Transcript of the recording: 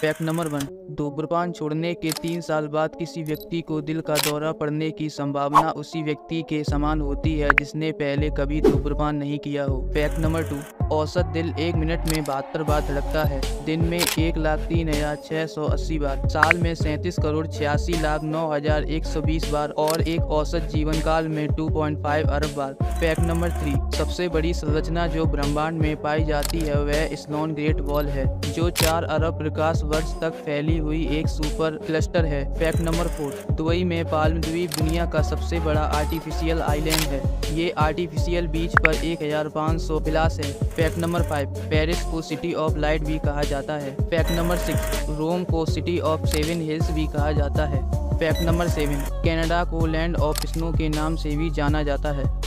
Fact number one धूम्रपान छोड़ने के तीन साल बाद किसी व्यक्ति को दिल का दौरा पड़ने की संभावना उसी व्यक्ति के समान होती है जिसने पहले कभी धूम्रपान नहीं किया हो। फैक्ट नंबर टू औसत दिल एक मिनट में बहत्तर बार धड़कता है। दिन में एक लाख तीन हज़ार छह सौ अस्सी बार। साल में सैंतीस करोड़ छियासी लाख नौ हज़ार एक सौ बीस बार और एक औसत जीवन काल में 2.5 अरब बार। फैक्ट नंबर थ्री, सबसे बड़ी संरचना जो ब्रह्मांड में पाई जाती है वह स्लोन ग्रेट वॉल है, जो चार अरब प्रकाश वर्ष तक फैली हुई एक सुपर क्लस्टर है। फैक्ट नंबर फोर, दुबई में पाल्म द्वीप दुनिया का सबसे बड़ा आर्टिफिशियल आइलैंड है। ये आर्टिफिशियल बीच पर एक हज़ार पाँच सौ प्लास है। फैक्ट नंबर फाइव, पेरिस को सिटी ऑफ़ लाइट भी कहा जाता है। फैक्ट नंबर सिक्स, रोम को सिटी ऑफ़ सेवन हिल्स भी कहा जाता है। फैक्ट नंबर सेवन, कनाडा को लैंड ऑफ़ स्नो के नाम से भी जाना जाता है।